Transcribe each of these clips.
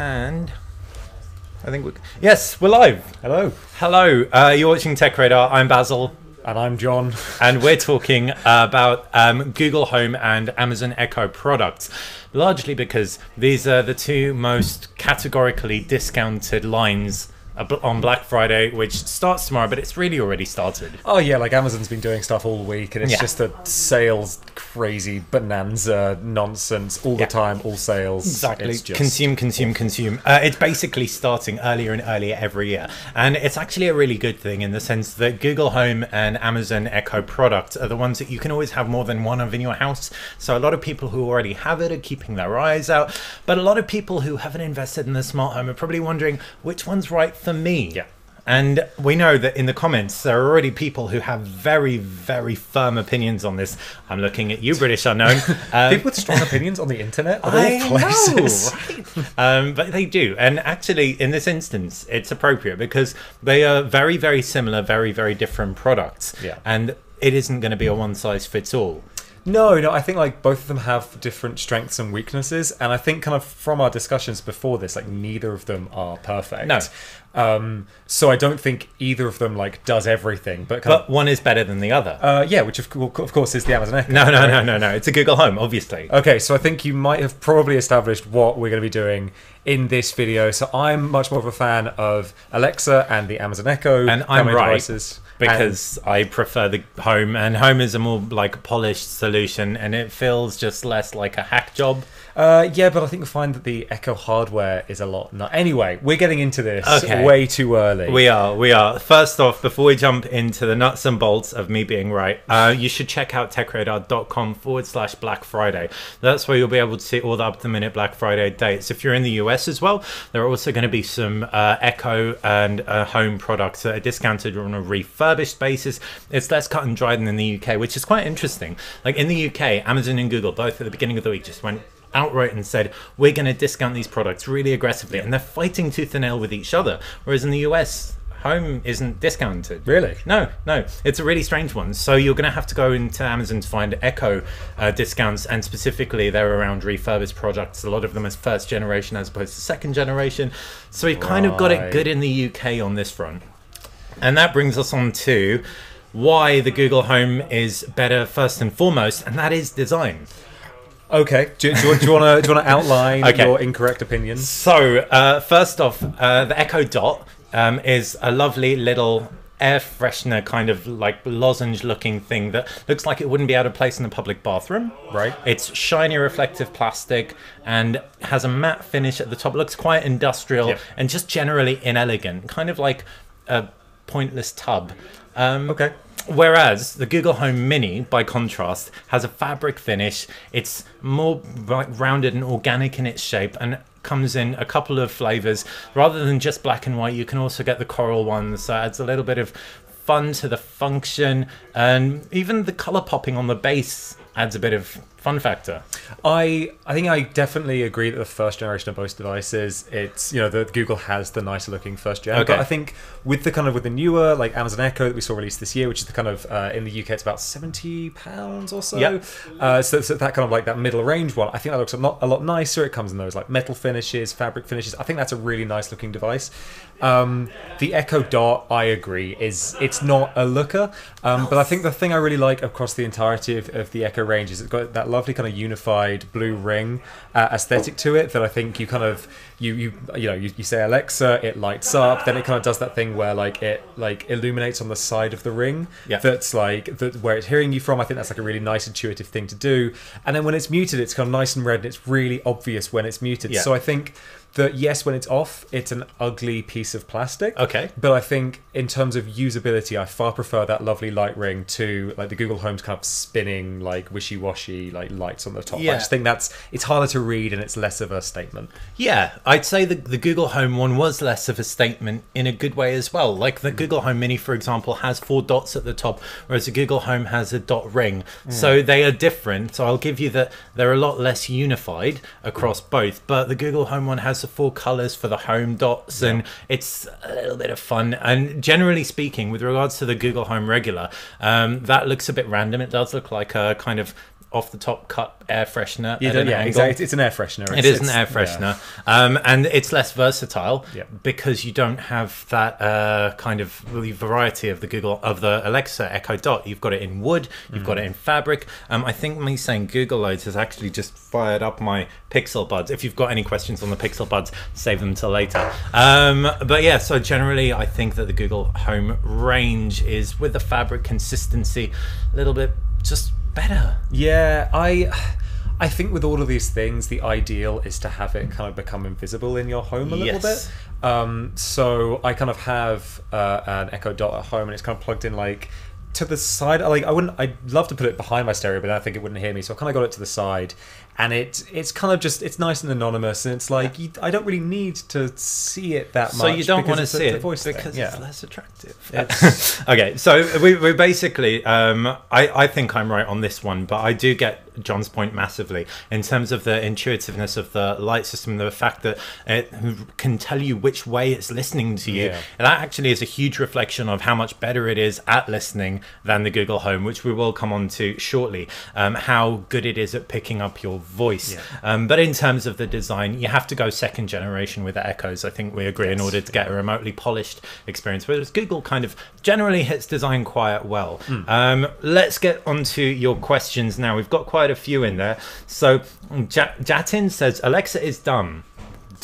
And I think we're yes, we're live. Hello. Hello, uh, you're watching Tech Radar. I'm Basil, And I'm Jon. and we're talking about um, Google Home and Amazon Echo products, largely because these are the two most categorically discounted lines on Black Friday, which starts tomorrow, but it's really already started. Oh yeah, like Amazon's been doing stuff all week, and it's Yeah. just a sales crazy bonanza nonsense all Yeah. the time, all sales. Exactly. Consume, consume, consume. Uh, it's basically starting earlier and earlier every year. And it's actually a really good thing in the sense that Google Home and Amazon Echo products are the ones that you can always have more than one of in your house. So a lot of people who already have it are keeping their eyes out. But a lot of people who haven't invested in the smart home are probably wondering which one's right for me. Yeah. And we know that in the comments, there are already people who have very, very firm opinions on this. I'm looking at you, British Unknown. Um, People with strong opinions on the internet of I all places. know, right? um, but they do, and actually, in this instance, it's appropriate because they are very, very similar, very, very different products. Yeah. and it isn't going to be a one size fits all. No, no, I think like both of them have different strengths and weaknesses, and I think kind of from our discussions before this, like neither of them are perfect. No. Um, so I don't think either of them like does everything, but kind But one is better than the other. uh, yeah, which of, of course is the Amazon Echo. no, no, right? no, no, no. It's a Google Home, obviously. Okay, so I think you might have probably established what we're going to be doing in this video. So I'm much more of a fan of Alexa and the Amazon Echo And I'm right, devices because I prefer the home, and home is a more like polished solution, and it feels just less like a hack job. Uh, yeah, but I think we'll find that the Echo hardware is a lot. Not anyway. We're getting into this Okay. way too early. We are, we are. First off, before we jump into the nuts and bolts of me being right, uh, you should check out techradar.com forward slash Black Friday. That's where you'll be able to see all the up to the minute Black Friday dates. If you're in the US as well, there are also going to be some uh, Echo and uh, home products that are discounted on a refurbished basis. It's less cut and dried than in the UK, which is quite interesting. Like in the UK, Amazon and Google both at the beginning of the week just went outright and said we're going to discount these products really aggressively and they're fighting tooth and nail with each other whereas in the us home isn't discounted. Really? no no. It's a really strange one. So you're going to have to go into amazon to find echo uh, discounts and specifically they're around refurbished products. A lot of them as first generation as opposed to second generation. So we've kind of got it good in the uk on this front. And that brings us on to why the google home is better first and foremost and that is design Okay. Do, do, do you want to do you want to outline Okay. your incorrect opinions? So, uh, first off, uh, the Echo Dot um, is a lovely little air freshener kind of like lozenge looking thing that looks like it wouldn't be out of place in a public bathroom. Right. It's shiny reflective plastic and has a matte finish at the top. looks quite industrial Yeah. and just generally inelegant, kind of like a pointless tub. Um, Okay. Whereas the Google Home Mini, by contrast, has a fabric finish. It's more rounded and organic in its shape and comes in a couple of flavors. Rather than just black and white, you can also get the coral ones. So it adds a little bit of fun to the function. And even the color popping on the base adds a bit of fun factor. I I think I definitely agree that the first generation of most devices, it's you know the Google has the nicer looking first gen. Okay. But I think with the kind of with the newer like Amazon Echo that we saw released this year, which is the kind of uh, in the UK it's about seventy pounds or so. Yep. Uh, so, so that kind of like that middle range one, I think that looks a lot a lot nicer. It comes in those like metal finishes, fabric finishes. I think that's a really nice looking device. Um, the Echo Dot, I agree, is it's not a looker, um, but I think the thing I really like across the entirety of, of the Echo range is it's got that lovely kind of unified blue ring uh, aesthetic to it that I think you kind of you you you know you, you say Alexa, it lights up, then it kind of does that thing where like it like illuminates on the side of the ring. Yeah. That's like that where it's hearing you from. I think that's like a really nice intuitive thing to do. And then when it's muted, it's kind of nice and red, and it's really obvious when it's muted. Yeah. So I think that yes, when it's off, it's an ugly piece of plastic. Okay. But I think in terms of usability, I far prefer that lovely light ring to like the Google Home's kind of spinning, like wishy-washy, like lights on the top. Yeah. I just think that's it's harder to read and it's less of a statement. Yeah, I'd say the, the Google Home one was less of a statement in a good way as well. Like the mm. Google Home Mini, for example, has four dots at the top, whereas the Google Home has a dot ring. Mm. So they are different. So I'll give you that they're a lot less unified across mm. both. But the Google Home one has the four colors for the home dots, and it's a little bit of fun. And generally speaking, with regards to the Google Home Regular, um, that looks a bit random. It does look like a kind of off the top cut air freshener. You don't- an yeah, angle. exactly. It's, it's an air freshener. It It's, an air freshener, um, and it's less versatile Yeah. because you don't have that uh, kind of really variety of the Google of the Alexa Echo Dot. You've got it in wood, you've got it in fabric. Um, I think me saying Google loads has actually just fired up my Pixel Buds. If you've got any questions on the Pixel Buds, save them till later. Um, but yeah, so generally, I think that the Google Home range is with the fabric consistency a little bit just better. Yeah, I I think with all of these things, the ideal is to have it kind of become invisible in your home a little Yes. bit. Um, so I kind of have uh, an Echo Dot at home, and it's kind of plugged in like to the side. Like I wouldn't, I'd love to put it behind my stereo, but I think it wouldn't hear me. So I kind of got it to the side, and it it's kind of just it's nice and anonymous, and it's like you, I don't really need to see it that So much. you don't want to see a it thing, because yeah. it's less attractive. It's- okay, so we, we basically, um, I, I think I'm right on this one, but I do get Jon's point massively in terms of the intuitiveness of the light system, the fact that it can tell you which way it's listening to you. Yeah. And that actually is a huge reflection of how much better it is at listening than the Google Home, which we will come on to shortly. Um, how good it is at picking up your voice. Yeah. Um, but in terms of the design, you have to go second generation with the Echoes. I think we agree in order to get a remotely polished experience. Whereas Google kind of generally hits design quite well. Hmm. Um, let's get onto your questions now. We've got quite a few in there. So Ja- Jatin says Alexa is dumb.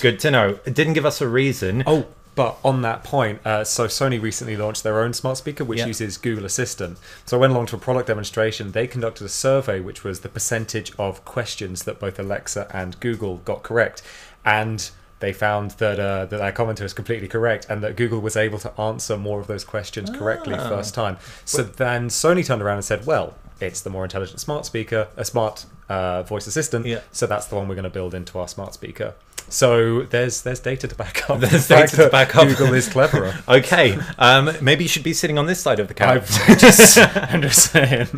Good to know. It didn't give us a reason. Oh, but on that point, uh, so Sony recently launched their own smart speaker, which Yeah. uses Google Assistant. So I went along to a product demonstration. They conducted a survey, which was the percentage of questions that both Alexa and Google got correct, and they found that uh, that our commenter is completely correct, and that Google was able to answer more of those questions correctly Ah. first time. So then Sony turned around and said, "Well." It's the more intelligent smart speaker, a smart uh, voice assistant. Yeah. So that's the one we're going to build into our smart speaker. So there's there's data to back up. There's the data to back up. Google is cleverer. Okay, um, maybe you should be sitting on this side of the couch. I'm just, I'm just saying.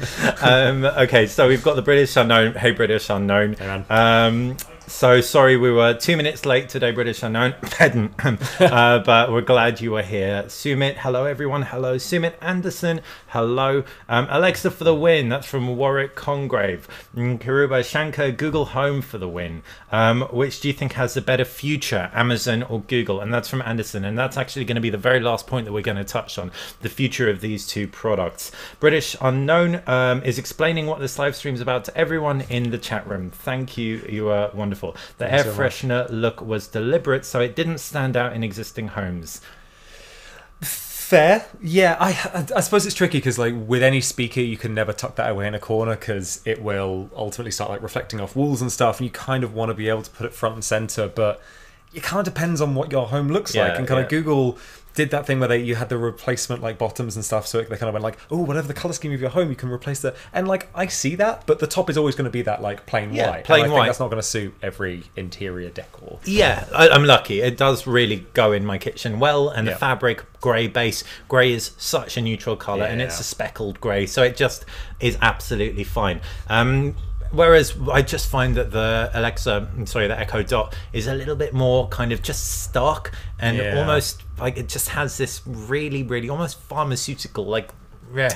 um, okay, so we've got the British Unknown. Hey, British Unknown. Hey, man. Um, so sorry we were two minutes late today, British Unknown. uh, but we're glad you were here. Sumit, hello everyone. Hello, Sumit Anderson. Hello, um, Alexa for the win. That's from Warwick Congrave. Mm, Kiruba Shankar, Google Home for the win. Um, which do you think has a better future, Amazon or Google? And that's from Anderson. And that's actually going to be the very last point that we're going to touch on the future of these two products. British Unknown um, is explaining what this live stream is about to everyone in the chat room. Thank you. You are wonderful. The Thanks air so freshener look was deliberate, so it didn't stand out in existing homes. Fair. Yeah, I I suppose it's tricky because like with any speaker, you can never tuck that away in a corner because it will ultimately start like reflecting off walls and stuff, and you kind of want to be able to put it front and center, but it kind of depends on what your home looks like. And kind yeah. of Google did that thing where they you had the replacement like bottoms and stuff, so they kind of went like, oh, whatever the color scheme of your home, you can replace the and like I see that, but the top is always going to be that like plain Yeah, white. plain and I think white. That's not going to suit every interior decor. Yeah, I, I'm lucky. It does really go in my kitchen well, and the fabric grey base. Grey is such a neutral color, and it's a speckled grey, so it just is absolutely fine. Um, whereas I just find that the Alexa, I'm sorry, the Echo Dot is a little bit more kind of just stark and Yeah. almost like it just has this really, really almost pharmaceutical like. Yeah,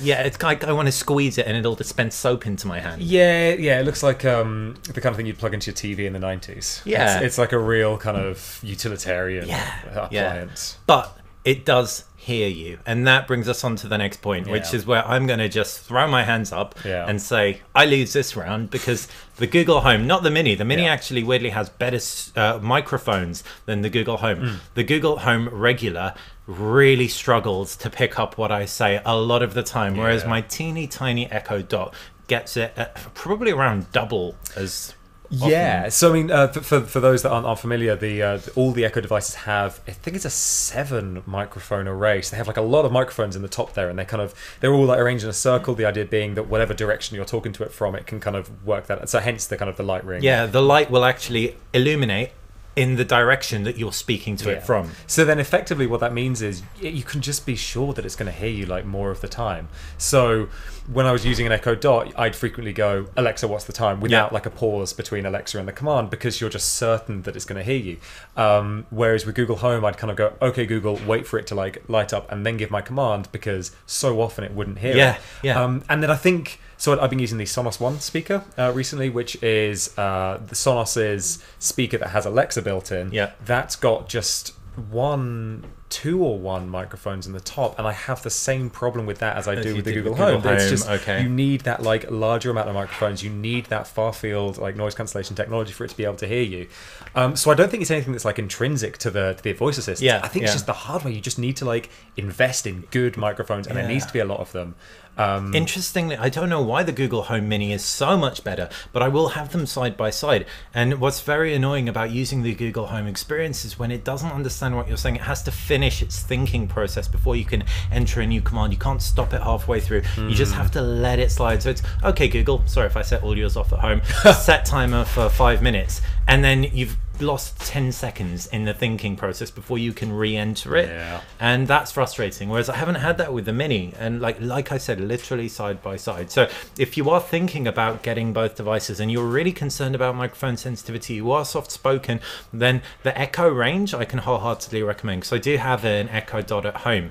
yeah. It's like I want to squeeze it and it'll dispense soap into my hand. Yeah, yeah, it looks like um, the kind of thing you'd plug into your TV in the 90s. Yeah. It's, it's like a real kind of utilitarian Yeah, appliance. but it does hear you and that brings us on to the next point which is where i'm going to just throw my hands up Yeah. and say i lose this round because the google home not the mini the mini Yeah. actually weirdly has better uh, microphones than the google home Hmm. the google home regular really struggles to pick up what i say a lot of the time whereas my teeny tiny echo dot gets it at probably around double as Yeah, so I mean, uh, for, for for those that aren't, aren't familiar, the uh, all the Echo devices have, I think it's a seven microphone array. So they have like a lot of microphones in the top there, and they're kind of they're all like arranged in a circle. The idea being that whatever direction you're talking to it from, it can kind of work that. So hence the kind of the light ring. yeah the light will actually illuminate in the direction that you're speaking to it from So then, effectively, what that means is you can just be sure that it's going to hear you like more of the time. So when I was using an Echo Dot, I'd frequently go, "Alexa, what's the time?" without Yeah. like a pause between Alexa and the command because you're just certain that it's going to hear you. Um, whereas with Google Home, I'd kind of go, "Okay, Google, wait for it to like light up and then give my command," because so often it wouldn't hear Yeah, it. yeah. Um, and then I think So I've been using the Sonos One speaker uh, recently, which is uh, the Sonos's speaker that has Alexa built in. Yeah. That's got just one, two or one microphones in the top, and I have the same problem with that as I As do with the Google, Google Home. It's just okay. you need that like larger amount of microphones. You need that far field like noise cancellation technology for it to be able to hear you. Um, so I don't think it's anything that's like intrinsic to the to the voice assistant. Yeah, I think yeah. it's just the hardware. You just need to like invest in good microphones, and there needs to be a lot of them. Um, Interestingly, I don't know why the Google Home Mini is so much better, but I will have them side by side. And what's very annoying about using the Google Home experience is when it doesn't understand what you're saying, it has to finish its thinking process before you can enter a new command. You can't stop it halfway through. You just have to let it slide. So it's okay, Google. Sorry if I set all yours off at home. set timer for five minutes, and then you've lost 10 seconds in the thinking process before you can re-enter it. Yeah. and that's frustrating whereas i haven't had that with the mini. And like like i said literally side by side. So if you are thinking about getting both devices and you're really concerned about microphone sensitivity you are soft spoken then the echo range i can wholeheartedly recommend because i do have an echo dot at home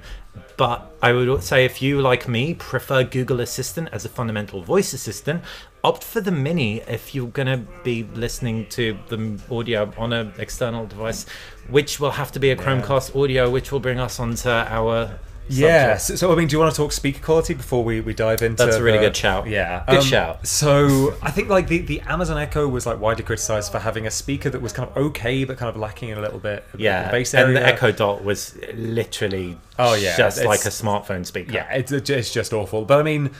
but I would say if you, like me, prefer Google Assistant as a fundamental voice assistant, opt for the Mini if you're going to be listening to the audio on an external device, which will have to be a Chromecast audio, which will bring us onto our. Yeah. So, so, I mean, do you want to talk speaker quality before we, we dive into? That's a really the- good shout. Yeah, Good shout. So I think like the, the Amazon Echo was like widely criticized for having a speaker that was kind of okay, but kind of lacking in a little bit. of the Yeah, bass and the Echo Dot was literally Oh, yeah, just like a smartphone speaker. Yeah, it's, it's just awful. But I mean,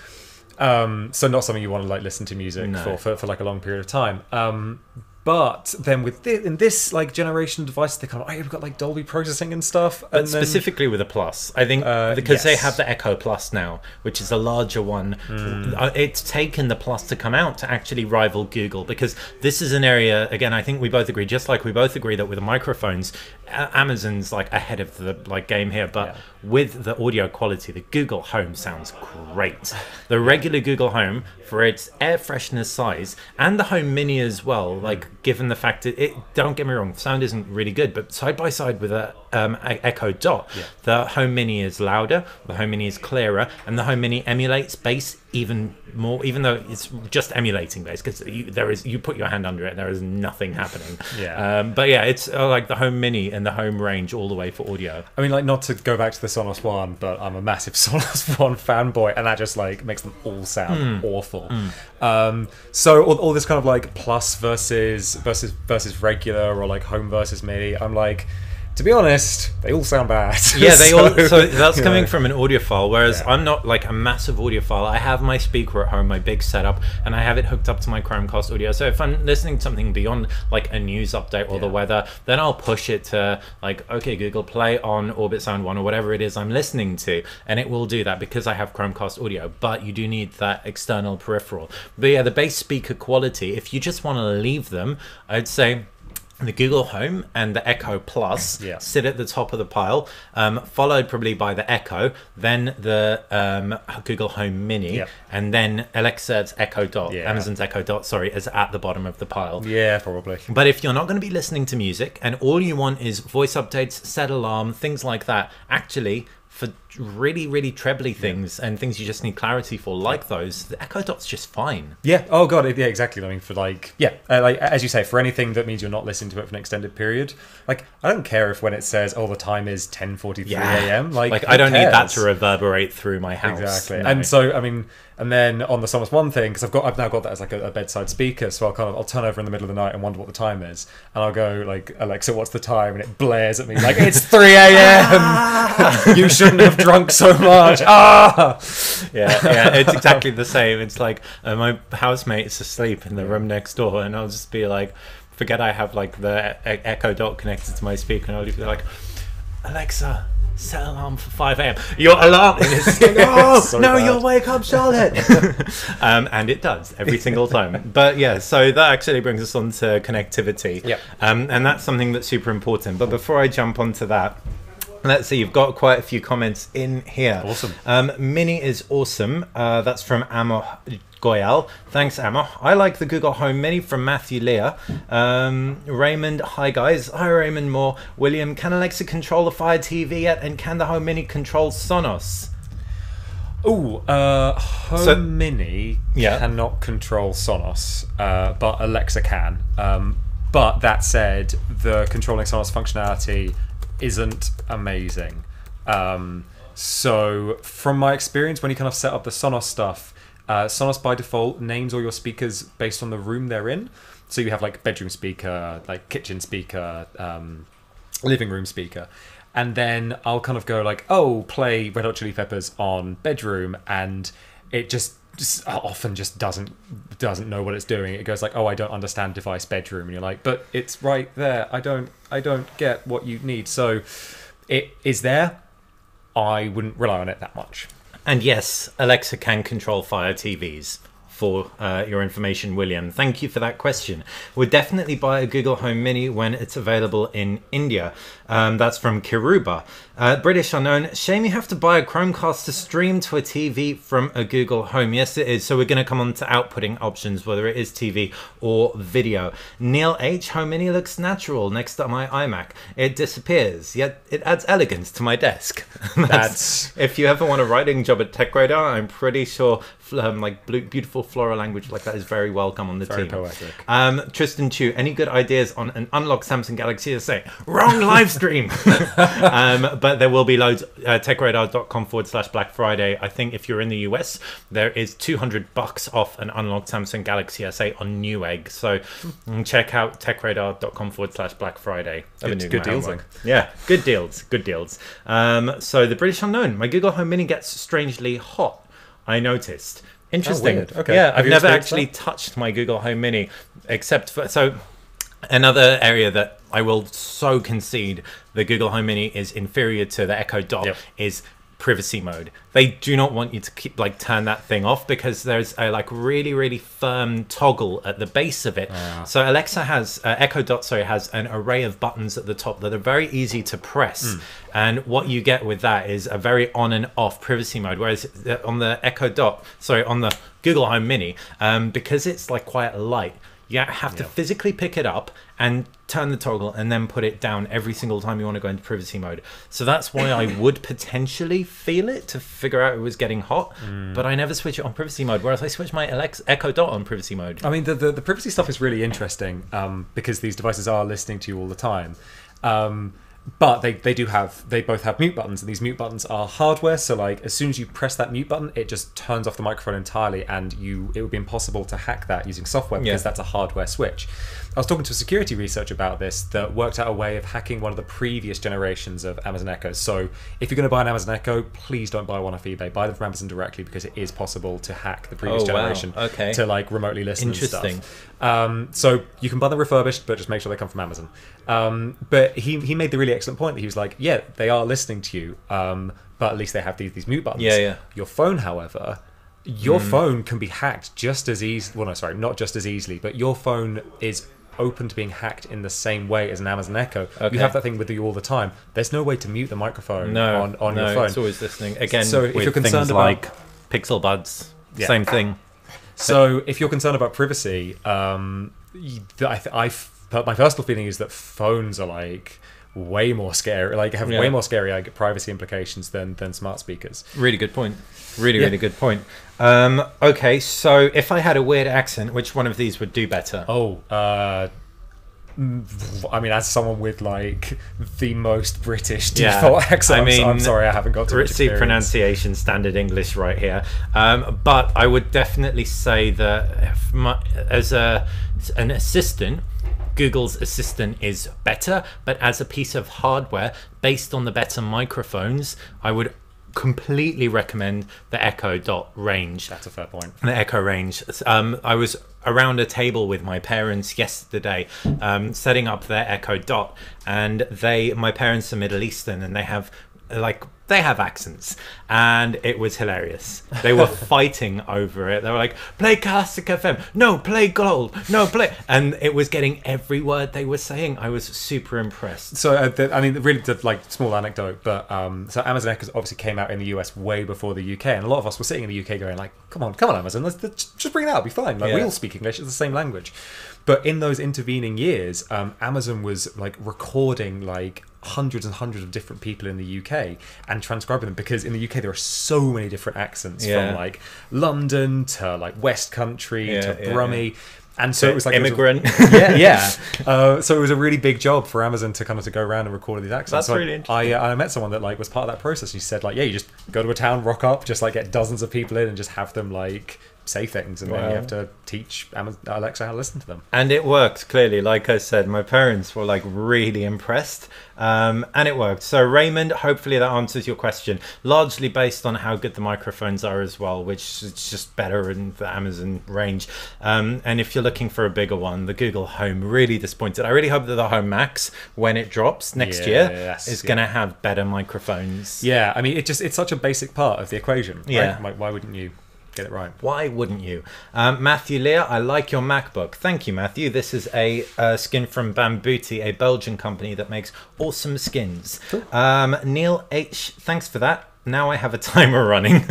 um, so not something you want to like listen to music No. for, for for like a long period of time. Um, but then with this, in this like generation of devices, they kind of oh, you've got like Dolby processing and stuff. But and then- specifically with a plus, I think Uh, because they have the Echo Plus now, which is a larger one, uh, it's taken the Plus to come out to actually rival Google because this is an area. Again, I think we both agree, just like we both agree that with the microphones, Amazon's like ahead of the like game here. But Yeah. with the audio quality, the Google Home sounds great. The regular Google Home, for its air freshness size, and the Home Mini as well, like given the fact that it, don't get me wrong, sound isn't really good, but side by side with a um, Echo Dot, the Home Mini is louder, the Home Mini is clearer, and the Home Mini emulates bass even more, even though it's just emulating bass, because there is you put your hand under it, and there is nothing happening. Yeah. Um, but yeah, it's uh, like the Home Mini and the Home range all the way for audio. I mean, like, not to go back to the Sonos One, but I'm a massive Sonos One fanboy, and that just like makes them all sound awful. Um, so all, all this kind of like plus versus versus versus regular or like home versus Mini, I'm like, to be honest, they all sound bad. Yeah, they all. So that's coming know. from an audiophile, whereas Yeah. I'm not like a massive audiophile. I have my speaker at home, my big setup, and I have it hooked up to my Chromecast audio. So if I'm listening to something beyond like a news update or the weather, then I'll push it to like, okay, Google, play on Orbit Sound One or whatever it is I'm listening to, and it will do that because I have Chromecast audio. But you do need that external peripheral. But yeah, the bass speaker quality. If you just want to leave them, I'd say. The Google Home and the Echo Plus Yeah. sit at the top of the pile, um, followed probably by the Echo, then the um, Google Home Mini, Yep. and then Alexa's Echo Dot, Yeah. Amazon's Echo Dot, sorry, is at the bottom of the pile. Yeah, probably. But if you're not going to be listening to music and all you want is voice updates, set alarm, things like that, actually, for really, really trebly things and things you just need clarity for, like those, the Echo Dot's just fine. Yeah. Oh god. Yeah. Exactly. I mean, for like, yeah, uh, like as you say, for anything that means you're not listening to it for an extended period, like I don't care if when it says, "Oh, the time is 10:43 a.m." Like, like I don't need that to reverberate through my house. Exactly. No. And so, I mean, and then on the Sonos One thing, because I've got, I've now got that as like a, a bedside speaker, so I'll kind of, I'll turn over in the middle of the night and wonder what the time is, and I'll go like, Alexa, what's the time? And it blares at me like, it's 3 a.m. you shouldn't have drunk so much. Ah. yeah, yeah, it's exactly the same. It's like uh, my housemate is asleep in the room next door, and I'll just be like, forget I have like the e- Echo Dot connected to my speaker, and I'll be like, Alexa. Set alarm for 5 a.m. Your alarm is like, oh So no, bad. you'll wake up, Charlotte. um, and it does every single time. But yeah, so that actually brings us on to connectivity. Yep. Um, and that's something that's super important. But before I jump onto that, let's see, you've got quite a few comments in here. Awesome. Um, Mini is awesome. Uh, that's from Amo Goyal. Thanks, Amo. I like the Google Home Mini from Matthew Lear. Um, Raymond, hi guys. Hi, Raymond Moore. William, can Alexa control the Fire TV yet? And can the Home Mini control Sonos? Ooh, uh, Home So- Mini Yeah. cannot control Sonos, uh, but Alexa can. Um, but that said, the controlling Sonos functionality isn't amazing. Um, so, from my experience, when you kind of set up the Sonos stuff, uh, Sonos by default names all your speakers based on the room they're in. So you have like bedroom speaker, like kitchen speaker, um, living room speaker and then i'll kind of go like oh play red hot chili peppers on bedroom and it just, just often just doesn't doesn't know what it's doing. It goes like oh i don't understand device bedroom. And you're like but it's right there. I don't i don't get what you need. So it is there. I wouldn't rely on it that much. And yes, Alexa can control Fire TVs. For uh, your information, William. Thank you for that question. Would definitely buy a Google Home Mini when it's available in India. Um, that's from Kiruba. Uh, British unknown. Shame you have to buy a Chromecast to stream to a TV from a Google Home. Yes, it is. So we're going to come on to outputting options, whether it is TV or video. Neil H. Home Mini looks natural next to my iMac. It disappears, yet it adds elegance to my desk. That's- if you ever want a writing job at Tech Radar, I'm pretty sure um, like blue, beautiful floral language like that is very welcome on the Very team. poetic. Um, Tristan Chu, any good ideas on an unlocked Samsung Galaxy S8? Wrong live stream. um, but there will be loads. Uh, techradar.com forward slash Black Friday. I think if you're in the US, there is 200 bucks off an unlocked Samsung Galaxy S8 on Newegg. So mm, check out techradar.com forward slash Black Friday. Good- good deals, homework. Yeah, good deals. Good deals. Um, so the British unknown. My Google Home Mini gets strangely hot. I noticed. Interesting. weird. Okay. Yeah, Have I've never actually touched my Google Home Mini, except for so. Another area that I will so concede the Google Home Mini is inferior to the Echo Dot Yep. is privacy mode. They do not want you to keep like turn that thing off because there's a like really really firm toggle at the base of it. So Alexa has uh, Echo Dot sorry has an array of buttons at the top that are very easy to press. And what you get with that is a very on and off privacy mode whereas on the Echo Dot sorry on the Google Home Mini um, because it's like quite light you have to physically pick it up and turn the toggle and then put it down every single time you want to go into privacy mode. So that's why I would potentially feel it to figure out it was getting hot, Mm. but I never switch it on privacy mode. Whereas I switch my Alex Echo Dot on privacy mode. I mean, the, the, the privacy stuff is really interesting um, because these devices are listening to you all the time. Um, but they, they do have they both have mute buttons and these mute buttons are hardware so like as soon as you press that mute button it just turns off the microphone entirely and you it would be impossible to hack that using software because Yeah. that's a hardware switch i was talking to a security researcher about this that worked out a way of hacking one of the previous generations of amazon echoes so if you're going to buy an amazon echo please don't buy one off ebay buy them from amazon directly because it is possible to hack the previous Oh, wow. generation Okay. to like remotely listen and stuff. Um, so you can buy them refurbished, but just make sure they come from Amazon. Um, but he he made the really excellent point that he was like, yeah, they are listening to you, um, but at least they have these these mute buttons. Yeah, yeah. Your phone, however. Your phone can be hacked just as easy. Well, no, sorry, not just as easily, but your phone is open to being hacked in the same way as an Amazon Echo. Okay. You have that thing with you all the time. There's no way to mute the microphone No, on, on no, your phone. it's always listening. Again, So if you're concerned about- like Pixel Buds, Yeah. same thing. So if you're concerned about privacy, um, I, I my personal feeling is that phones are like way more scary, like have Yeah. way more scary like, privacy implications than than smart speakers. Really good point. Really, Yeah. really good point. Um, okay, so if I had a weird accent, which one of these would do better? Oh, uh, I mean, as someone with like the most British Yeah. default accent, I mean, I'm sorry, I haven't got to Ritzy pronunciation, standard English right here. Um, but I would definitely say that if my, as a an assistant, Google's assistant is better. But as a piece of hardware based on the better microphones, I would completely recommend the Echo Dot range. That's a fair point. the Echo range. Um, I was around a table with my parents yesterday, um, setting up their Echo Dot, and they, my parents are Middle Eastern, and they have like they have accents, and it was hilarious. They were fighting over it. They were like, "Play classic FM, no, play gold, no, play," and it was getting every word they were saying. I was super impressed. So, uh, the, I mean, really, the, like small anecdote, but um, so Amazon Echoes obviously came out in the US way before the UK, and a lot of us were sitting in the UK going like, "Come on, come on, Amazon, let's, let's just bring it out, it'll be fine. Like we all speak English; it's the same language." But in those intervening years, um, Amazon was like recording like hundreds and hundreds of different people in the UK and transcribing them because in the UK there are so many different accents Yeah. from like London to like West Country Yeah, to yeah, Brummie. And so it was like it was a- immigrant. yeah, yeah. Uh, so it was a really big job for Amazon to kind of to go around and record these accents. That's so really I, interesting. I, I met someone that like was part of that process. And he said like, yeah, you just go to a town, rock up, just like get dozens of people in, and just have them like say things, and then you have to teach Alexa how to listen to them. and it worked clearly like i said my parents were like really impressed um, and it worked so raymond hopefully that answers your question largely based on how good the microphones are as well which is just better in the amazon range um, and if you're looking for a bigger one the google home really disappointed i really hope that the home max when it drops next year is yeah. going to have better microphones Yeah, I mean, it just it's such a basic part of the equation. right? Yeah. Like, why wouldn't you get it right? Why wouldn't you? Um, Matthew Lear, I like your MacBook. Thank you, Matthew. This is a uh, skin from Bambooty, a Belgian company that makes awesome skins. Um, Neil H, thanks for that. Now I have a timer running.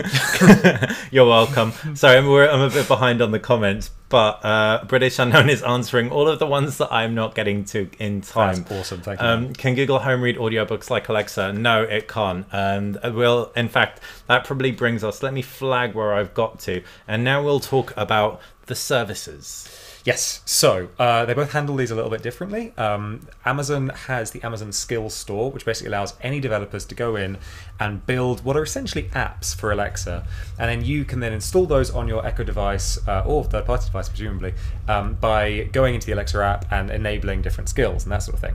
You're welcome. Sorry, I'm, I'm a bit behind on the comments, but uh, British Unknown is answering all of the ones that I'm not getting to in time. That's awesome. Thank you. Um, can Google Home read audiobooks like Alexa? No, it can't. And we'll, in fact, that probably brings us. Let me flag where I've got to, and now we'll talk about the services. Yes. So uh, they both handle these a little bit differently. Um, Amazon has the Amazon Skills Store, which basically allows any developers to go in and build what are essentially apps for Alexa, and then you can then install those on your Echo device uh, or third-party device, presumably, um, by going into the Alexa app and enabling different skills and that sort of thing.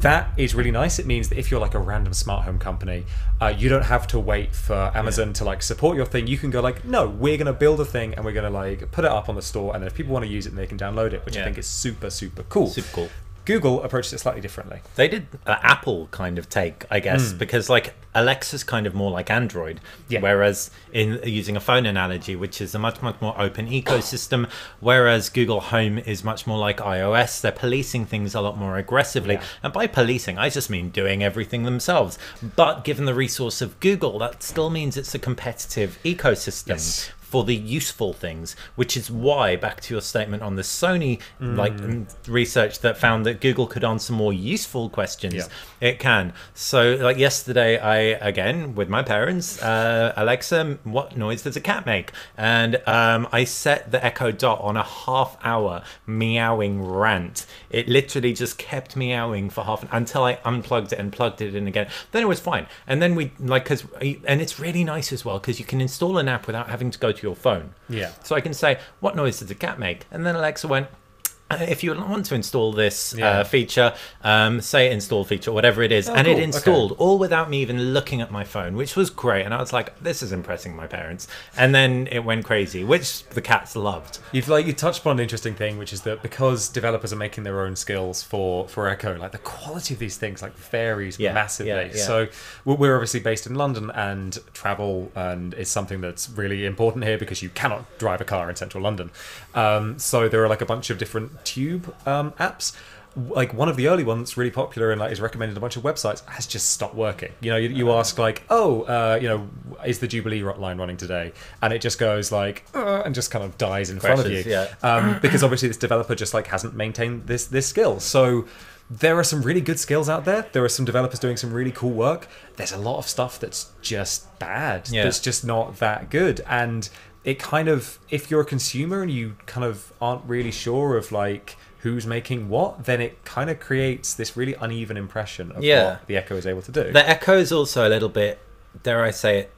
That is really nice. It means that if you're like a random smart home company, uh, you don't have to wait for Amazon to like support your thing. You can go like, no, we're going to build a thing and we're going to like put it up on the store, and then if people want to use it, they can download it, which I think is super super cool. Super cool. Google approached it slightly differently. They did an Apple kind of take, I guess, hmm. because like Alexa's kind of more like Android, Yeah. whereas in using a phone analogy, which is a much much more open ecosystem, whereas Google Home is much more like iOS. They're policing things a lot more aggressively, Yeah. and by policing, I just mean doing everything themselves. But given the resource of Google, that still means it's a competitive ecosystem Yes. For the useful things, which is why back to your statement on the Sony like Mm. mm, research that found that Google could answer more useful questions. Yeah. It can. So like yesterday, I again with my parents, uh, Alexa, what noise does a cat make? And um, I set the Echo Dot on a half hour meowing rant. It literally just kept meowing for half an until I unplugged it and plugged it in again. Then it was fine. And then we like because and it's really nice as well because you can install an app without having to go to your phone. Yeah. So I can say, what noise does a cat make? And then Alexa went, if you want to install this Yeah. uh, feature, um, say install feature, whatever it is, Oh, and cool. it Okay. installed all without me even looking at my phone, which was great. And I was like, this is impressing my parents. And then it went crazy, which the cats loved. You've like you touched upon an interesting thing, which is that because developers are making their own skills for for Echo, like the quality of these things like varies Yeah, massively. yeah. So we're we're obviously based in London, and travel and is something that's really important here because you cannot drive a car in central London. Um, so there are like a bunch of different tube um, apps. Like one of the early ones, really popular and like is recommended a bunch of websites, has just stopped working. You know, you, you ask like, oh, uh, you know, is the Jubilee line running today? And it just goes like, uh, and just kind of dies in front of you yeah. um, because obviously this developer just like hasn't maintained this this skill. So there are some really good skills out there. There are some developers doing some really cool work. There's a lot of stuff that's just bad. Yeah. That's just not that good. And it kind of if you're a consumer and you kind of aren't really sure of like who's making what, then it kind of creates this really uneven impression of Yeah. what the Echo is able to do. The Echo is also a little bit, dare I say it,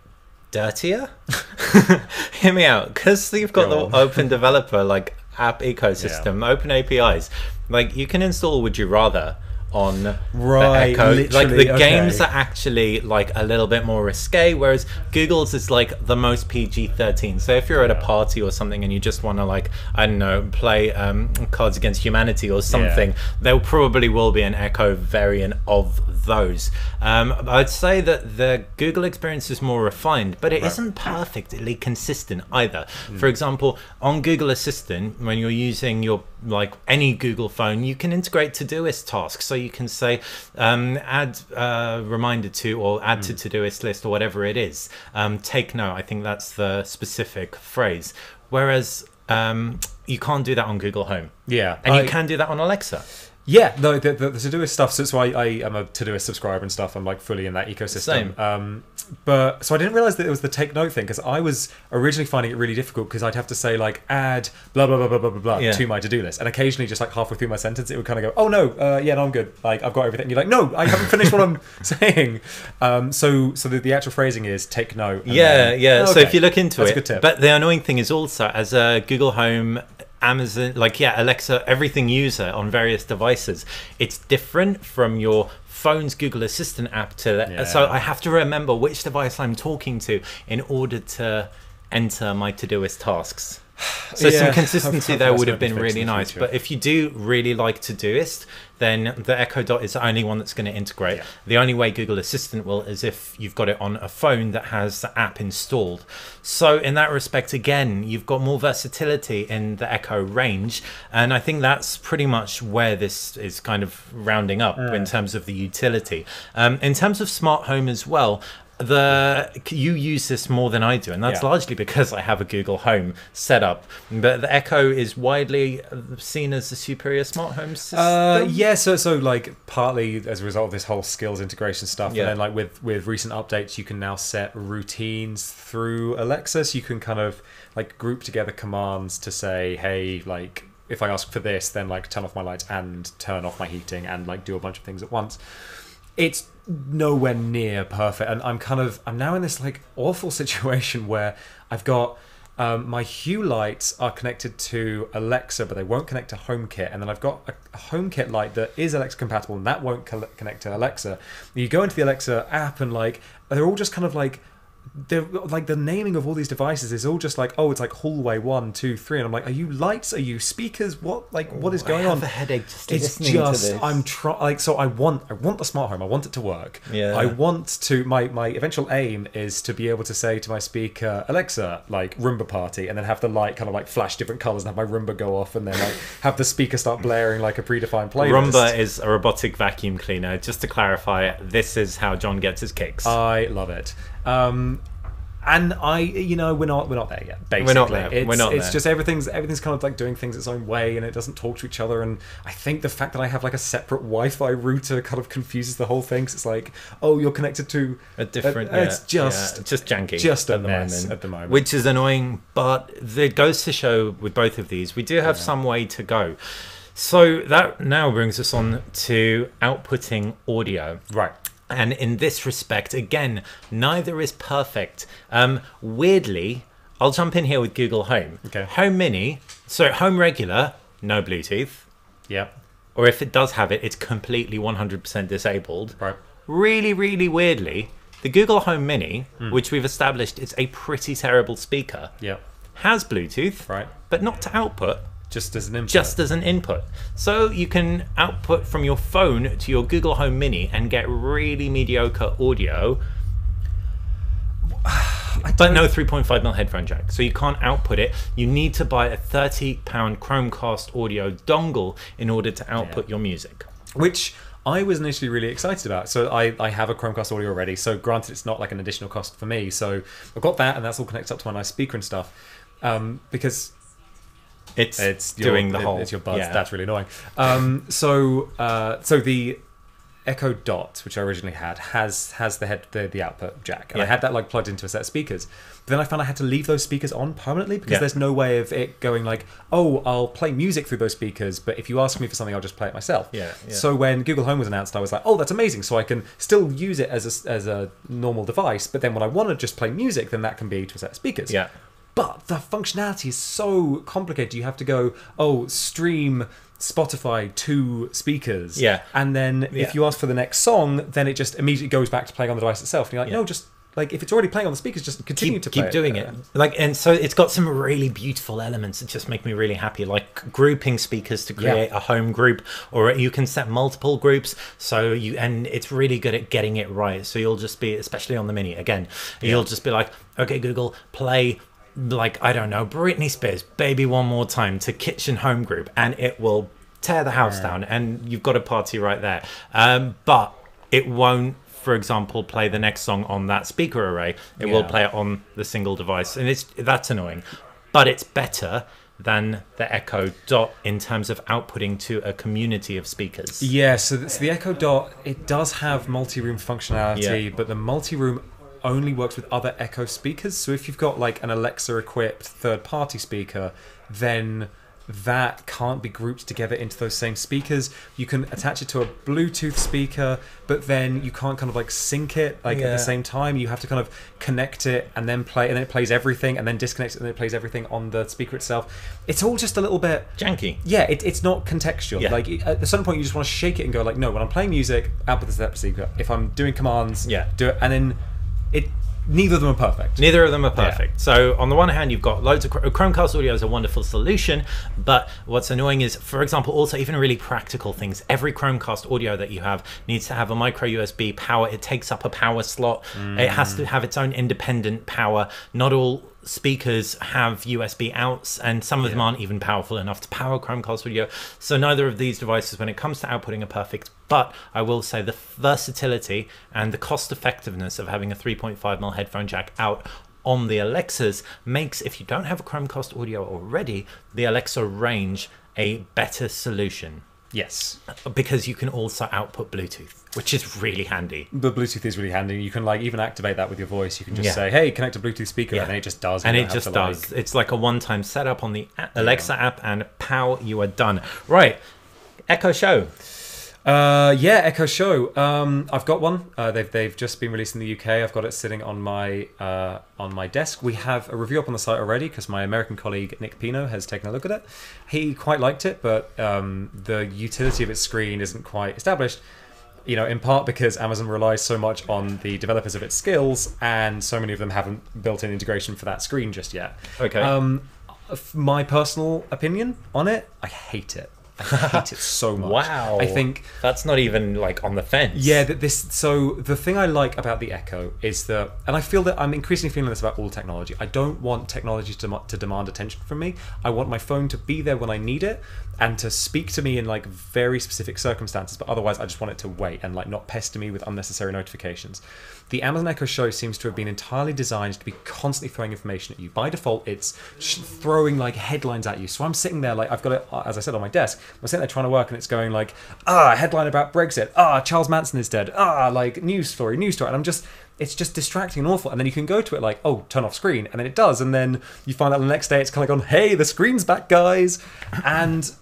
dirtier. Hear me out, because you've got Go the open developer like app ecosystem, open APIs. Like you can install Would You Rather on Right, the Echo. like the okay. games are actually like a little bit more risque, whereas Google's is like the most PG thirteen. So if you're at a party or something and you just want to like I don't know play um, Cards Against Humanity or something, there probably will be an Echo variant of those. Um, I'd say that the Google experience is more refined, but it not perfectly consistent either. Hmm. For example, on Google Assistant, when you're using your like any Google phone, you can integrate Todoist tasks. So you can say um, add uh, reminder to or add Hmm. to Todoist list or whatever it is. Um, take note. I think that's the specific phrase. Whereas um, you can't do that on Google Home, yeah, and I- you can do that on Alexa. Yeah, no, the, the, the Todoist stuff. So, so I, I am a Todoist subscriber and stuff. I'm like fully in that ecosystem. Same. Um, but so I didn't realize that it was the take note thing because I was originally finding it really difficult because I'd have to say like add blah blah blah blah blah blah blah Yeah. to my to do list, and occasionally just like halfway through my sentence, it would kind of go, oh no, uh, yeah, no, I'm good. Like I've got everything. And You're like, no, I haven't finished what I'm saying. Um, so so the, the actual phrasing is take note. Yeah, then- yeah. So Okay. if you look into That's it, a good tip. but the annoying thing is also as a Google Home, Amazon, like yeah, Alexa, everything user on various devices, it's different from your phone's Google Assistant app to the, Yeah. so I have to remember which device I'm talking to in order to enter my Todoist tasks. So Yeah, some consistency there would have been really nice. future. But if you do really like Todoist, then the Echo Dot is the only one that's going to integrate. Yeah. The only way Google Assistant will is if you've got it on a phone that has the app installed. So in that respect, again, you've got more versatility in the Echo range, and I think that's pretty much where this is kind of rounding up in terms of the utility. Um, in terms of smart home as well. The you use this more than I do, and that's Yeah. largely because I have a Google Home setup. But the Echo is widely seen as the superior smart home system. Uh, yeah, so so like partly as a result of this whole skills integration stuff, Yeah. and then like with with recent updates, you can now set routines through Alexa. So you can kind of like group together commands to say, hey, like if I ask for this, then like turn off my lights and turn off my heating and like do a bunch of things at once. It's nowhere near perfect, and I'm kind of I'm now in this like awful situation where I've got. Um, my Hue lights are connected to Alexa, but they won't connect to HomeKit. And then I've got a, HomeKit light that is Alexa compatible, and that won't co- connect to Alexa. You go into the Alexa app, and like they're all just kind of like they're like the naming of all these devices is all just like oh, it's like hallway one, two, three, and I'm like, are you lights? Are you speakers? What like what is going I going have on? a headache just it's listening to just this. I'm trying like so I want I want the smart home I want it to work Yeah. I want to my my eventual aim is to be able to say to my speaker Alexa like Roomba party and then have the light kind of like flash different colors and have my Roomba go off and then like have the speaker start blaring like a predefined playlist Roomba is a robotic vacuum cleaner. Just to clarify, this is how Jon gets his kicks. I love it um and I, you know, we're not we're not there yet. Basically, We're not there. It's, We're not It's there. just everything's everything's kind of like doing things its own way, and it doesn't talk to each other. And I think the fact that I have like a separate Wi-Fi router kind of confuses the whole thing. 'cause it's like, oh, you're connected to a different. uh, it's just yeah, just janky. just a at the mess moment, at the moment. which is annoying. But the goes to show with both of these, we do have some way to go. So that now brings us on to outputting audio. right. And in this respect, again, neither is perfect. Um, weirdly, I'll jump in here with Google Home. Okay. Home Mini, so Home Regular, no Bluetooth. Yep. Or if it does have it, it's completely 100% disabled. Right. Really, really weirdly, the Google Home Mini, Hmm. which we've established is a pretty terrible speaker, yep. has Bluetooth, Right. but not to output, Just as an input. just as an input. So you can output from your phone to your Google Home Mini and get really mediocre audio. But no 3.5mm headphone jack, so you can't output it. You need to buy a 30 pound Chromecast audio dongle in order to output your music. which I was initially really excited about. So I, I have a Chromecast audio already. So granted, it's not like an additional cost for me. So I've got that, and that's all connected up to my nice speaker and stuff. Um, because It's, it's your- doing the whole. It's your buds. yeah. That's really annoying. Um, so uh, so the Echo Dot, which I originally had, has has the head the, the output jack, and I had that like plugged into a set of speakers. But then I found I had to leave those speakers on permanently because Yeah. there's no way of it going like, oh, I'll play music through those speakers, but if you ask me for something, I'll just play it myself. Yeah, yeah. So when Google Home was announced, I was like, oh, that's amazing. So I can still use it as a, as a normal device, but then when I want to just play music, then that can be to a set of speakers. Yeah. But the functionality is so complicated. You have to go, oh, stream Spotify to speakers. Yeah. And then Yeah. if you ask for the next song, then it just immediately goes back to playing on the device itself. And you're like, Yeah. no, just like if it's already playing on the speakers, just continue keep, to play keep doing it like and so it's got some really beautiful elements that just make me really happy like grouping speakers to Yeah. create a home group or you can set multiple groups so you and it's really good at getting it right so you'll just be especially on the mini again you'll just be like okay google play like i don't know britney spears baby one more time to kitchen home group and it will tear the house down and you've got a party right there. Um, but it won't for example play the next song on that speaker array. It will play it on the single device and it's that's annoying. But it's better than the Echo Dot in terms of outputting to a community of speakers. Yeah, so, so the Echo Dot it does have multi-room functionality, Yeah. but the multi-room only works with other Echo speakers. So if you've got like an Alexa-equipped third-party speaker, then that can't be grouped together into those same speakers. You can attach it to a Bluetooth speaker, but then you can't kind of like sync it like at the same time. You have to kind of connect it and then play, and then it plays everything, and then disconnects it, and then it plays everything on the speaker itself. It's all just a little bit Janky. yeah, it, it's not contextual. Yeah. Like at a certain point, you just want to shake it and go like, no. When I'm playing music, output the step speaker. If I'm doing commands, Yeah. do it, and then it. Neither of them are perfect. Neither of them are perfect. So on the one hand, you've got loads of Chromecast audio is a wonderful solution, but what's annoying is, for example, also even really practical things. Every Chromecast audio that you have needs to have a micro USB power. It takes up a power slot. Mm. It has to have its own independent power. Not all speakers have USB outs, and some of them aren't even powerful enough to power Chromecast audio. So neither of these devices, when it comes to outputting, are perfect. But I will say the versatility and the cost effectiveness of having a 3.5mm headphone jack out on the Alexas makes, if you don't have a Chromecast audio already, the Alexa range a better solution Yes, because you can also output Bluetooth, which is really handy. the Bluetooth is really handy. You can like even activate that with your voice. You can just Yeah. say, "Hey, connect a Bluetooth speaker," Yeah. and it just does. And it just to, like- does. It's like a one-time setup on the a- Alexa app, and pow, you are done. Right, Echo Show. Uh, yeah, Echo Show. Um, I've got one. Uh, they've they've just been released in the UK. I've got it sitting on my uh, on my desk. We have a review up on the site already because my American colleague Nick Pino has taken a look at it. He quite liked it, but um, the utility of its screen isn't quite established. You know, in part because Amazon relies so much on the developers of its skills, and so many of them haven't built in integration for that screen just yet. Okay. Um, my personal opinion on it, I hate it. I hate it so much. Wow. I think that's not even like on the fence. yeah, that this. So the thing I like about the Echo is that, and I feel that I'm increasingly feeling this about all technology. I don't want technology to, to demand attention from me. I want my phone to be there when I need it and to speak to me in like very specific circumstances. But otherwise, I just want it to wait and like not pester me with unnecessary notifications. The Amazon Echo Show seems to have been entirely designed to be constantly throwing information at you. By default, it's throwing like headlines at you. So I'm sitting there like I've got it, uh, as I said, on my desk. I'm sitting there trying to work, and it's going like, ah, headline about Brexit. Ah, Charles Manson is dead. Ah, like news story, news story. And I'm just, it's just distracting and awful. And then you can go to it like, oh, turn off screen, and then it does. And then you find out the next day it's kind of gone, hey, the screen's back, guys. And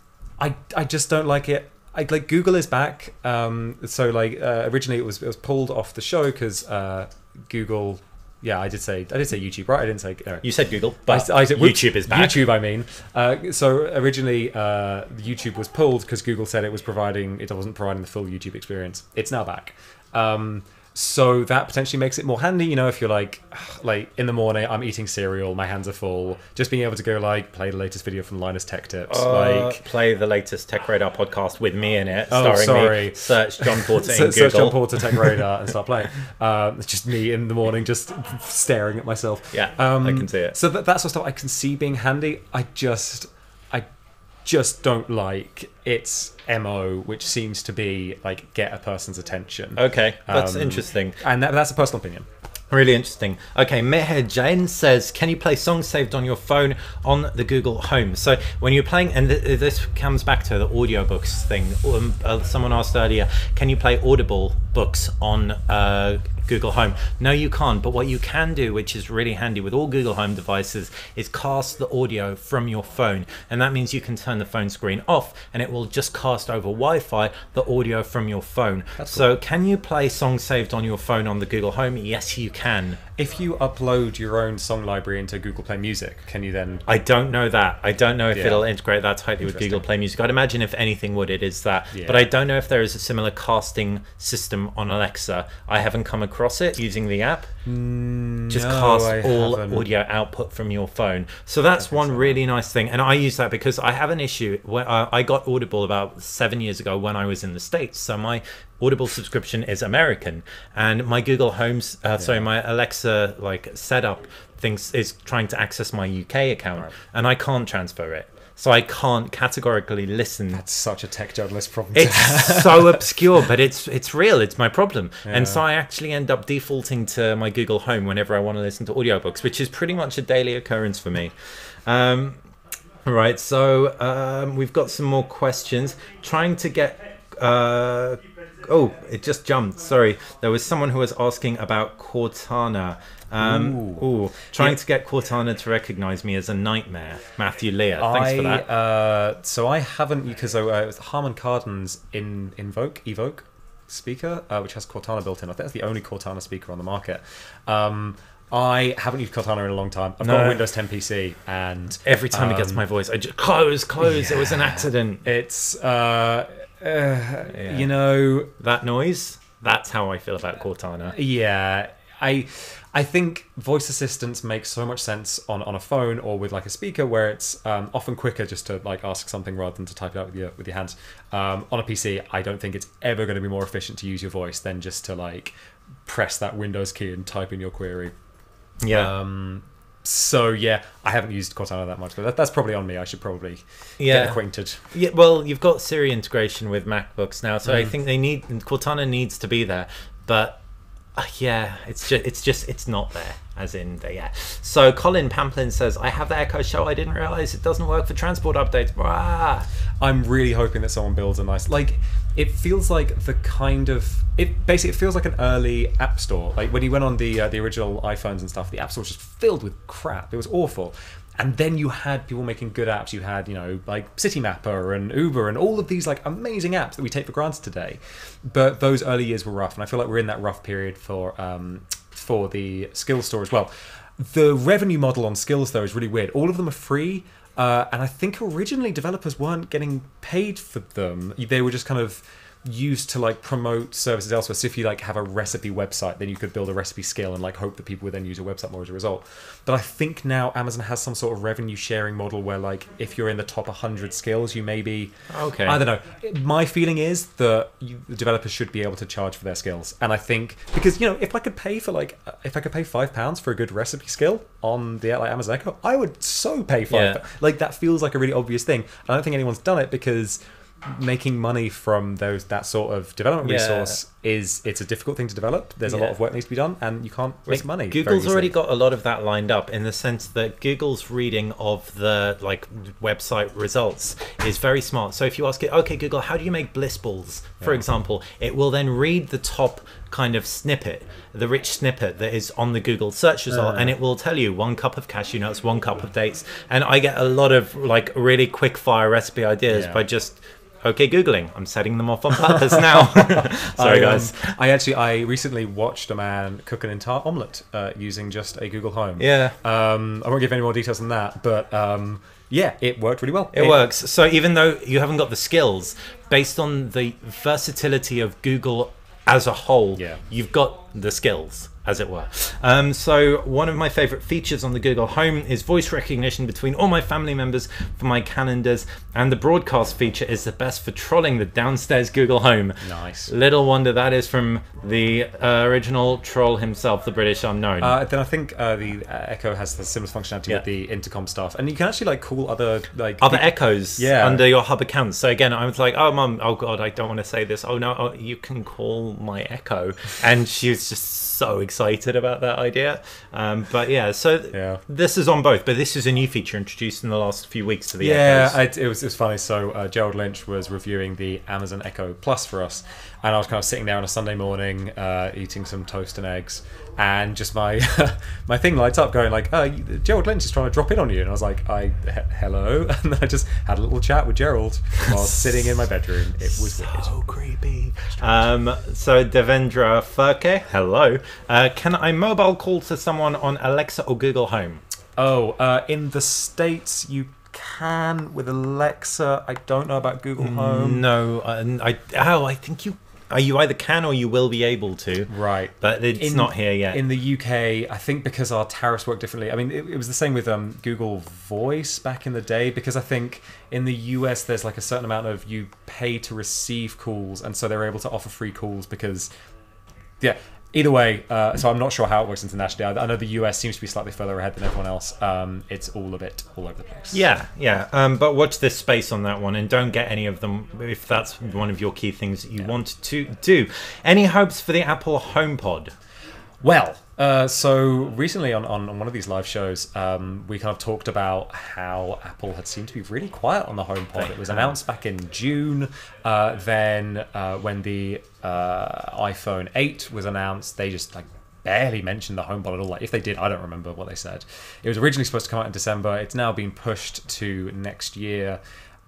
I, I just don't like it. I, like Google is back. Um, so like uh, originally it was it was pulled off the show because uh, Google. Yeah, I did say I did say YouTube, right? I didn't say. You said Google, but I said, YouTube is back. YouTube, I mean. Uh, so originally, uh, YouTube was pulled because Google said it was providing it wasn't providing the full YouTube experience. It's now back. Um, so that potentially makes it more handy. You know, if you're like, like in the morning, I'm eating cereal, my hands are full. Just being able to go like play the latest video from Linus Tech Tips, Uh, like play the latest Tech Radar podcast with me in it, Oh, starring sorry. me. Search Jon Porter in search Jon Porter Tech Radar and start playing. Um, it's just me in the morning, just staring at myself. Yeah, um, I can see it. So that, that sort of stuff I can see being handy. I just, just don't like its mo, which seems to be like get a person's attention. Okay, that's Um, interesting. And that, that's a personal opinion. Really interesting. Okay, Meher Jain says, "Can you play songs saved on your phone on the Google Home?" So when you're playing, and th- this comes back to the audiobooks thing. Um, uh, someone asked earlier, "Can you play Audible books on uh, Google Home?" No, you can't. But what you can do, which is really handy with all Google Home devices, is cast the audio from your phone, and that means you can turn the phone screen off, and it will just cast over Wi-Fi the audio from your phone. so, can you play songs saved on your phone on the Google Home? Yes, you can. If you upload your own song library into Google Play Music, can you then? I don't know that. I don't know if Yeah. it'll integrate that tightly with Google Play Music. I'd imagine if anything would, it is that. Yeah. But I don't know if there is a similar casting system on Alexa. I haven't come across it using the app. Just no, cast I all haven't. audio output from your phone. So that's one really nice thing. And I use that because I have an issue. When, uh, I got Audible about seven years ago when I was in the States. So my Audible subscription is American. And my Google Homes, uh, sorry, my Alexa like setup things is trying to access my UK account. And I can't transfer it. So I can't categorically listen That's such a tech journalist problem. it's so obscure, but it's it's real. It's my problem, Yeah. and so I actually end up defaulting to my Google Home whenever I want to listen to audiobooks, which is pretty much a daily occurrence for me. Um, Right, so um, we've got some more questions. Trying to get. Uh, oh, it just jumped. Sorry. There was someone who was asking about Cortana. Um, Ooh. ooh. trying Yeah. to get Cortana to recognize me as a nightmare. Matthew Lear, thanks I, for that. Uh, so I haven't because uh, it was Harman Kardon's in Invoke Evoke speaker, uh, which has Cortana built in. I think that's the only Cortana speaker on the market. Um, I haven't used Cortana in a long time. I've got a Windows 10 PC, and Every time it gets um, my voice, I just close, close. It was an accident. it's uh, uh, you know That noise, that's how I feel about Cortana. Yeah, I I think voice assistants make so much sense on, on a phone or with like a speaker where it's um, often quicker just to like ask something rather than to type it out with your with your hands. Um, on a PC, I don't think it's ever going to be more efficient to use your voice than just to like press that Windows key and type in your query. Yeah. Um, so yeah, I haven't used Cortana that much, but that, that's probably on me. I should probably Yeah. get acquainted. Yeah, well, you've got Siri integration with MacBooks now, so I Mm. think they need Cortana needs to be there, but uh, yeah, it's just it's just it's not there. As in, the, yeah. So Colin Pamplin says, "I have the Echo Show. I didn't realize it doesn't work for transport updates." Blah. I'm really hoping that someone builds a nice like it feels like the kind of it basically it feels like an early app store. Like when you went on the uh, the original iPhones and stuff the app store was just filled with crap. It was awful. And then you had people making good apps. You had you know like Citymapper and Uber and all of these like amazing apps that we take for granted today. But those early years were rough and I feel like we're in that rough period for um for the skills store as well. The revenue model on skills though is really weird. All of them are free uh, and I think originally developers weren't getting paid for them. They were just kind of used to like promote services elsewhere. So if you like have a recipe website, then you could build a recipe skill and like hope that people would then use your website more as a result. But I think now Amazon has some sort of revenue sharing model where like if you're in the top 100 skills, you maybe Okay. I don't know. My feeling is that you, the developers should be able to charge for their skills, and I think because you know if I could pay for like uh, if I could pay five pounds for a good recipe skill on the like Amazon Echo, I would so pay five. Yeah. Like that feels like a really obvious thing. I don't think anyone's done it because making money from those that sort of development Yeah. resource is it's a difficult thing to develop. There's a lot of work that needs to be done, and you can't make money. Google's already got a lot of that lined up in the sense that Google's reading of the like website results is very smart. So if you ask it, okay, Google, how do you make bliss balls, for Yeah. example, it will then read the top kind of snippet, the rich snippet that is on the Google search result, Uh. and it will tell you one cup of cashew nuts, one cup of dates, and I get a lot of like really quick fire recipe ideas Yeah. by just. Okay, googling. I'm setting them off on purpose now. Sorry, I, um, guys. I actually I recently watched a man cook an entire omelette uh, using just a Google Home. Yeah. Um, I won't give any more details than that, but um, yeah, it worked really well. It works. So even though you haven't got the skills, based on the versatility of Google as a whole, Yeah. you've got the skills, as it were. Um, so one of my favorite features on the Google Home is voice recognition between all my family members for my calendars, and the broadcast feature is the best for trolling the downstairs Google Home. Nice. Little wonder that is from the uh, original troll himself, the British unknown. Uh, then I think uh, the uh, Echo has the similar functionality Yeah. with the intercom stuff, and you can actually like call other like other peop- echoes Yeah. under your hub accounts. So again, I was like, "Oh, mum, oh god, I don't want to say this. Oh no, oh, you can call my Echo," and she was just so excited about that idea. Um, but yeah, so Yeah. this is on both, but this is a new feature introduced in the last few weeks to the Yeah, it was it was funny. So uh, Gerald Lynch was reviewing the Amazon Echo Plus for us, and I was kind of sitting there on a Sunday morning, uh, eating some toast and eggs, and just my my thing lights up, going like, uh, "Gerald Lynch is trying to drop in on you," and I was like, "I he- hello," and I just had a little chat with Gerald while sitting in my bedroom. It was wicked. so creepy. Um, so Devendra Furke, hello. Uh, can I mobile call to someone on Alexa or Google Home? Oh, uh, in the states you can with Alexa. I don't know about Google Home. No, uh, I oh, I think you. You either can or you will be able to. Right. But it's In- not here yet. In the UK, I think because our tariffs work differently. I mean, it, it was the same with um, Google Voice back in the day. Because I think in the US, there's like a certain amount of you pay to receive calls, and so they're able to offer free calls because, yeah. Either way, uh, so I'm not sure how it works internationally. I, I know the US seems to be slightly further ahead than everyone else. Um, it's all a bit all over the place. yeah, yeah. Um, but watch this space on that one and don't get any of them if that's one of your key things that you want to do. Any hopes for the Apple HomePod? Well, Uh, so recently on, on, on one of these live shows, um, we kind of talked about how Apple had seemed to be really quiet on the HomePod. They it was have. announced back in June. Uh, then uh, when the uh, iPhone 8 was announced, they just like barely mentioned the HomePod at all. Like if they did, I don't remember what they said. It was originally supposed to come out in December. It's now been pushed to next year.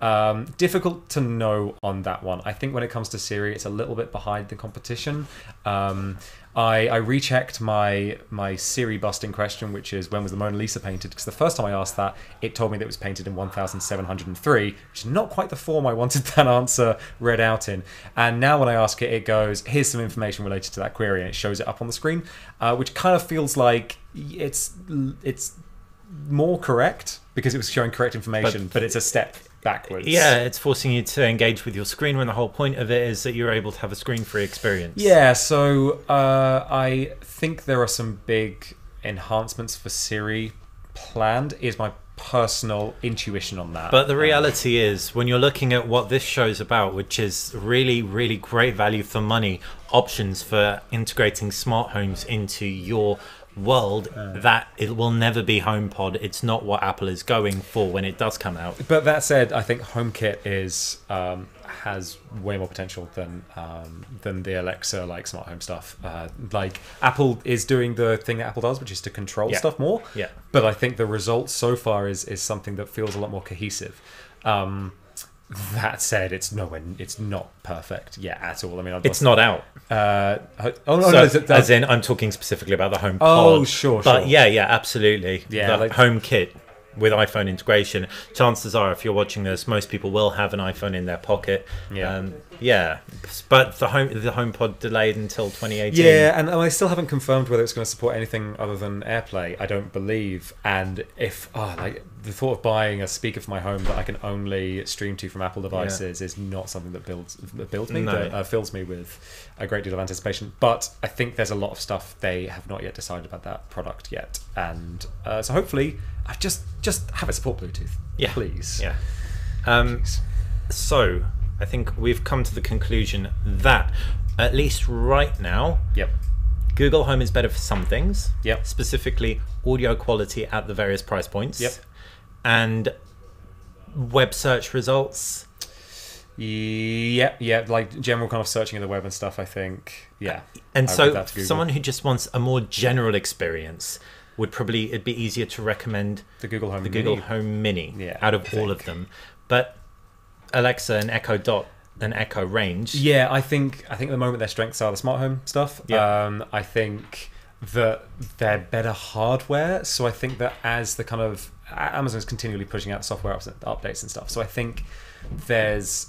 Um, difficult to know on that one. I think when it comes to Siri, it's a little bit behind the competition. Um, I, I rechecked my my Siri busting question, which is when was the Mona Lisa painted? Because the first time I asked that, it told me that it was painted in 1703, which is not quite the form I wanted that answer read out in. And now when I ask it, it goes, "Here's some information related to that query," and it shows it up on the screen, uh, which kind of feels like it's it's more correct because it was showing correct information, but, it's a step backwards. Yeah, it's forcing you to engage with your screen when the whole point of it is that you're able to have a screen-free experience. Yeah, so uh, I think there are some big enhancements for Siri planned. Is my personal intuition on that. But the reality is, when you're looking at what this show's about, which is really, really great value for money options for integrating smart homes into your world, that it will never be HomePod. It's not what Apple is going for when it does come out. But that said, I think HomeKit is um, has way more potential than um, than the Alexa like smart home stuff. Uh, like Apple is doing the thing that Apple does, which is to control Yeah. stuff more. Yeah. But I think the result so far is is something that feels a lot more cohesive. Um, that said, it's nowhere. It's not perfect yet at all. I mean, I'd It's not out. Uh, oh no, So, no, that- as in, I'm talking specifically about the HomePod. Oh, sure, But sure. yeah, yeah, absolutely. Yeah, the like- HomeKit with iPhone integration. Chances are, if you're watching this, most people will have an iPhone in their pocket. Yeah. um, yeah. But the home the HomePod delayed until 2018. Yeah, and I still haven't confirmed whether it's going to support anything other than AirPlay. I don't believe. And if oh, like the thought of buying a speaker for my home that I can only stream to from Apple devices is not something that builds that builds me, No. that uh, fills me with a great deal of anticipation. But I think there's a lot of stuff they have not yet decided about that product yet, and uh, so hopefully, I just just have it support Bluetooth. Yeah. please. Yeah. Um, Please. so I think we've come to the conclusion that at least right now, Yep. Google Home is better for some things. Yep. Specifically, audio quality at the various price points. Yep. And web search results. Yeah, yeah, like general kind of searching of the web and stuff. I think, yeah. And I so, give that to Google. someone who just wants a more general experience would probably it'd be easier to recommend the Google Home, the Google Mini. Home Mini Yeah, out of I all of them. But Alexa and Echo Dot and Echo Range. Yeah, I think I think at the moment their strengths are the smart home stuff. Yeah. Um, I think that they're better hardware. So I think that as the kind of Amazon is continually pushing out software updates and stuff. So I think there's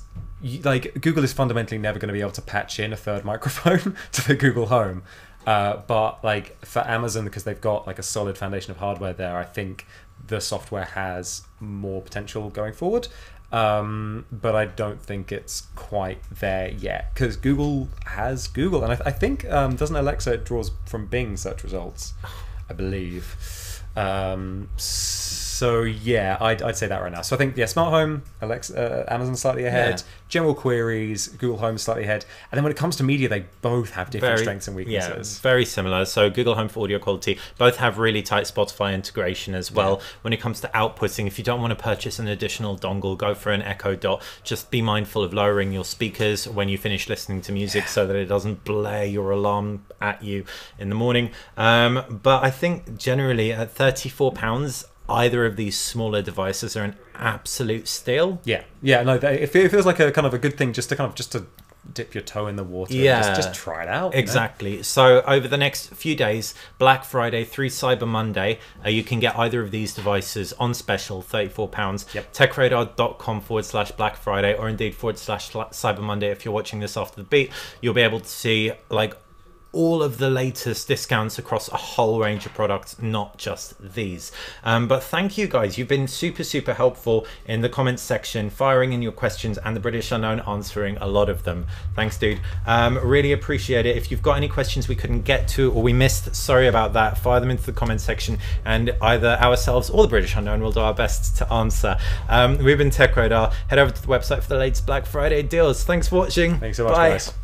like Google is fundamentally never going to be able to patch in a third microphone to the Google Home. Uh, but like for Amazon, because they've got like a solid foundation of hardware there, I think the software has more potential going forward. Um, but I don't think it's quite there yet because Google has Google, and I, I think um, doesn't Alexa draws from Bing search results, I believe. Um, so yeah, I'd, I'd say that right now. So I think yeah, smart home, Alexa, uh, Amazon slightly ahead, Yeah. general queries, Google Home slightly ahead, and then when it comes to media, they both have different strengths and weaknesses. Yeah, very similar. So Google Home for audio quality both have really tight Spotify integration as well. When it comes to outputting, if you don't want to purchase an additional dongle, go for an Echo Dot. Just be mindful of lowering your speakers when you finish listening to music so that it doesn't blare your alarm at you in the morning. Um, but I think generally at thirty-four pounds. Either of these smaller devices are an absolute steal. Yeah, yeah, no, they, it feels like a kind of a good thing just to kind of just to dip your toe in the water. and Yeah. just, just try it out. you know? Exactly. So over the next few days, Black Friday through Cyber Monday, uh, you can get either of these devices on special, £34. Yep. Techradar.com forward slash Black Friday or indeed forward slash Cyber Monday. If you're watching this after the beat, you'll be able to see like all of the latest discounts across a whole range of products, not just these. Um, but thank you guys. You've been super, super helpful in the comments section, firing in your questions, and the British Unknown answering a lot of them. Thanks, dude. Um, really appreciate it. If you've got any questions we couldn't get to or we missed, sorry about that. Fire them into the comments section, and either ourselves or the British Unknown will do our best to answer. Um, we've been Tech Radar. Head over to the website for the latest Black Friday deals. Thanks for watching. Thanks so much, Bye. guys.